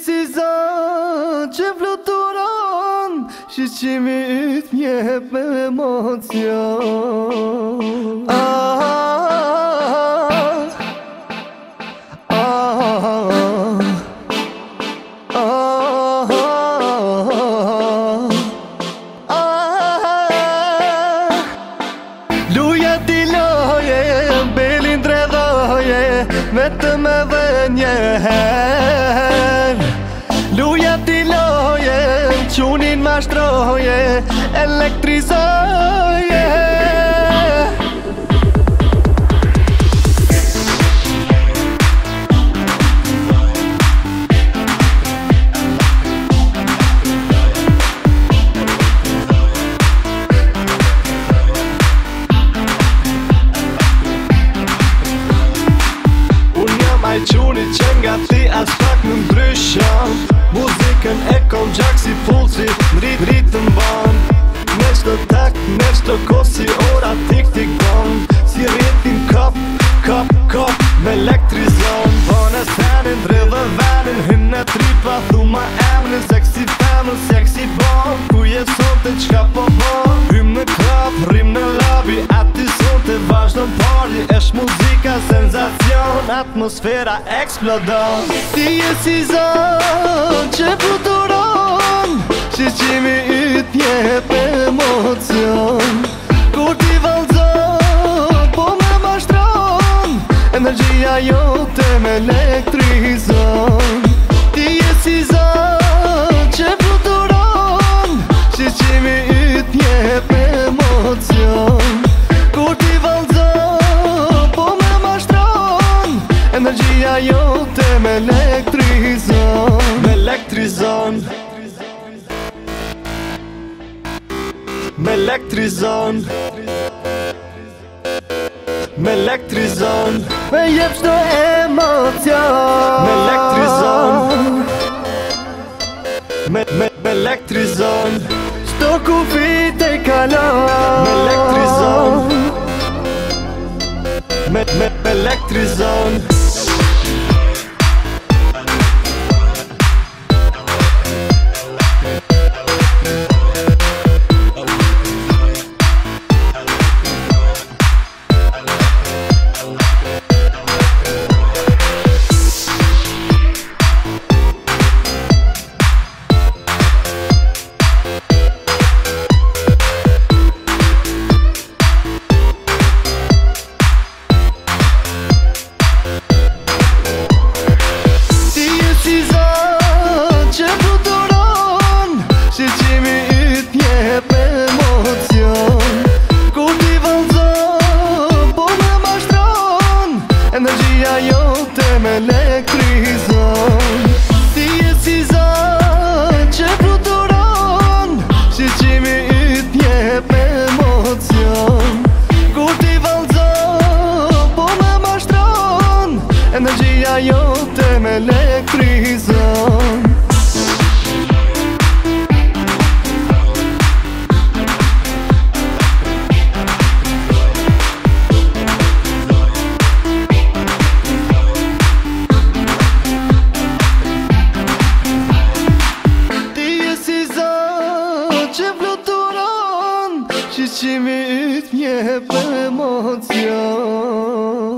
si zanë që fluturon Shqimi ytë mjep me emocion ah, Luja t'i loje, belin dredoje Vetëm e dhe njëherë shtroje Elektrizoje Unë jam ajquni që nga ti as pak në ndryshëm Kën e kom gjak si full si mrit mrit të mban Me shtë tak, me shtë kos si ora tik tik ban Si rritin kop, kop, kop me elektrizion Bane senin, dhe venin, hynë e tripa Thuma emrin, seksi femë, seksi ban Ku je sot e qka po ban Hymë në klap, rrimë në labi Ati sot e vazhdo në party Esh muzika, senzacion Atmosfera eksplodon Ti e si zon, që bu që qimi i tje emocion ηλεκτριζόν Με ηλεκτριζόν Με γεύστο αίμα Με ηλεκτριζόν Με με με ηλεκτριζόν Στο κουβί τε καλά Με ηλεκτριζόν Με με με ηλεκτριζόν Saçımı ütmeye ja.